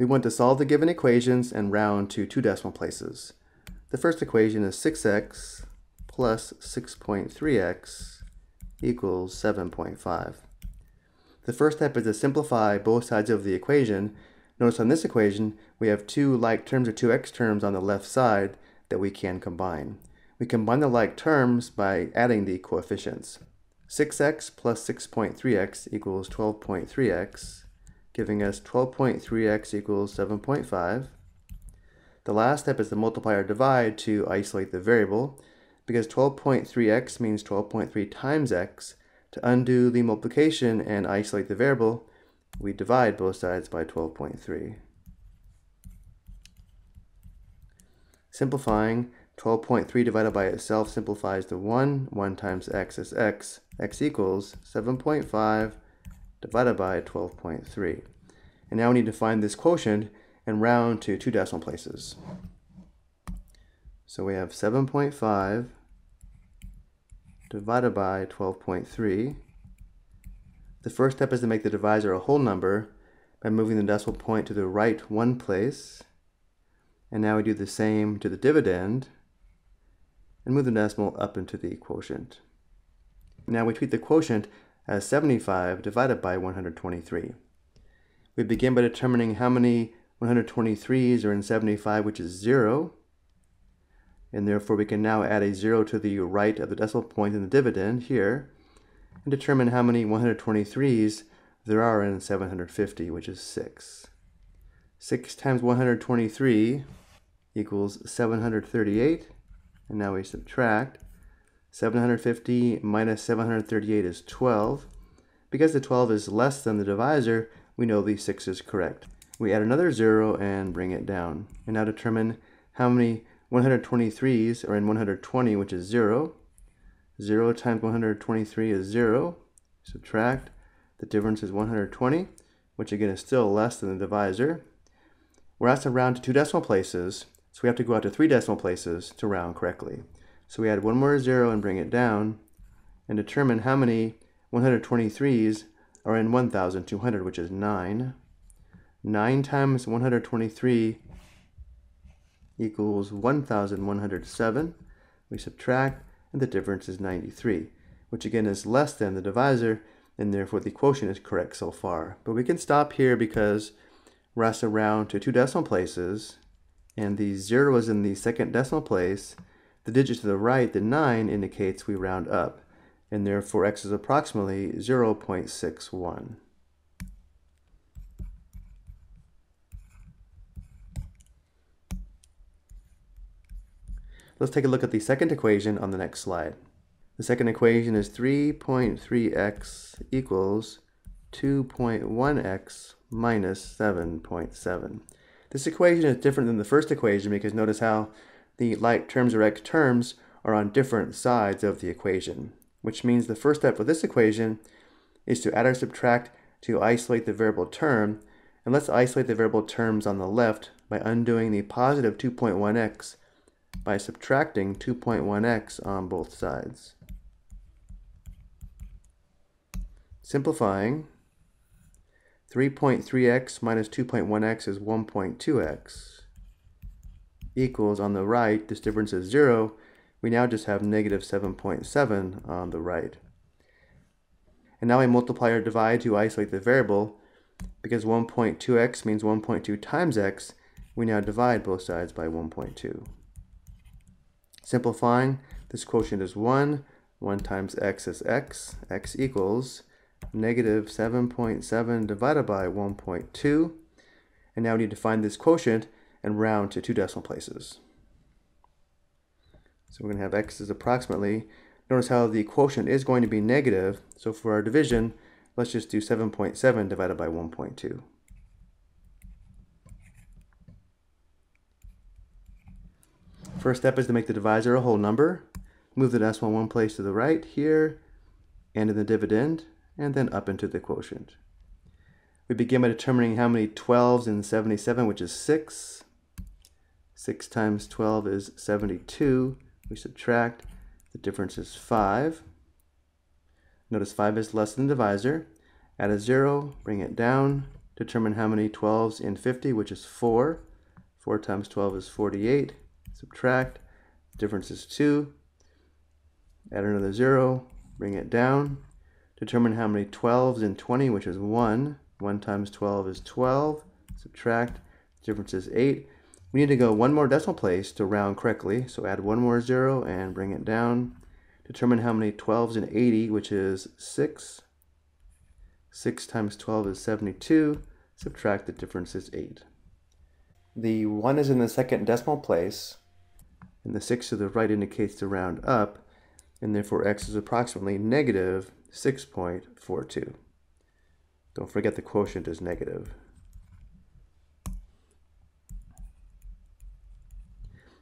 We want to solve the given equations and round to two decimal places. The first equation is 6x plus 6.3x equals 7.5. The first step is to simplify both sides of the equation. Notice on this equation, we have two like terms or two x terms on the left side that we can combine. We combine the like terms by adding the coefficients. 6x plus 6.3x equals 12.3x giving us 12.3x equals 7.5. The last step is to multiply or divide to isolate the variable, because 12.3x means 12.3 times x. To undo the multiplication and isolate the variable, we divide both sides by 12.3. Simplifying, 12.3 divided by itself simplifies to 1. 1 times x is x. x equals 7.5 divided by 12.3. And now we need to find this quotient and round to two decimal places. So we have 7.5 divided by 12.3. The first step is to make the divisor a whole number by moving the decimal point to the right one place. And now we do the same to the dividend and move the decimal up into the quotient. Now we treat the quotient as 75 divided by 123. We begin by determining how many 123s are in 75, which is 0. And therefore we can now add a 0 to the right of the decimal point in the dividend here and determine how many 123s there are in 750, which is 6. 6 times 123 equals 738. And now we subtract. 750 minus 738 is 12. Because the 12 is less than the divisor, we know the 6 is correct. We add another 0 and bring it down. And now determine how many 123s are in 120, which is 0. 0 times 123 is 0. Subtract. The difference is 120, which again is still less than the divisor. We're asked to round to two decimal places, so we have to go out to three decimal places to round correctly. So we add one more zero and bring it down and determine how many 123s are in 1,200, which is 9. 9 times 123 equals 1,107. We subtract, and the difference is 93, which again is less than the divisor, and therefore the quotient is correct so far. But we can stop here because we're asked to round to two decimal places, and the 0 is in the second decimal place, the digit to the right, the 9, indicates we round up, and therefore x is approximately 0.61. Let's take a look at the second equation on the next slide. The second equation is 3.3x equals 2.1x minus 7.7. This equation is different than the first equation because notice how the like terms or like terms are on different sides of the equation, which means the first step for this equation is to add or subtract to isolate the variable term, and let's isolate the variable terms on the left by undoing the positive 2.1x by subtracting 2.1x on both sides. Simplifying, 3.3x minus 2.1x is 1.2x equals on the right, this difference is 0, we now just have negative 7.7 on the right. And now I multiply or divide to isolate the variable. Because 1.2x means 1.2 times x, we now divide both sides by 1.2. Simplifying, this quotient is 1. 1 times x is x. x equals negative 7.7 divided by 1.2. And now we need to find this quotient and round to two decimal places. So we're going to have x is approximately, notice how the quotient is going to be negative, so for our division, let's just do 7.7 divided by 1.2. First step is to make the divisor a whole number. Move the decimal one place to the right here, and in the dividend, and then up into the quotient. We begin by determining how many 12s in 77, which is 6. 6 times 12 is 72. We subtract. The difference is 5. Notice 5 is less than the divisor. Add a 0, bring it down. Determine how many 12s in 50, which is 4. 4 times 12 is 48. Subtract. Difference is 2. Add another 0. Bring it down. Determine how many 12s in 20, which is 1. 1 times 12 is 12. Subtract. Difference is 8. We need to go one more decimal place to round correctly. So add one more 0 and bring it down. Determine how many 12s in 80, which is 6. 6 times 12 is 72. Subtract the difference is 8. The 1 is in the second decimal place, and the 6 to the right indicates to round up, and therefore x is approximately negative 6.42. Don't forget the quotient is negative.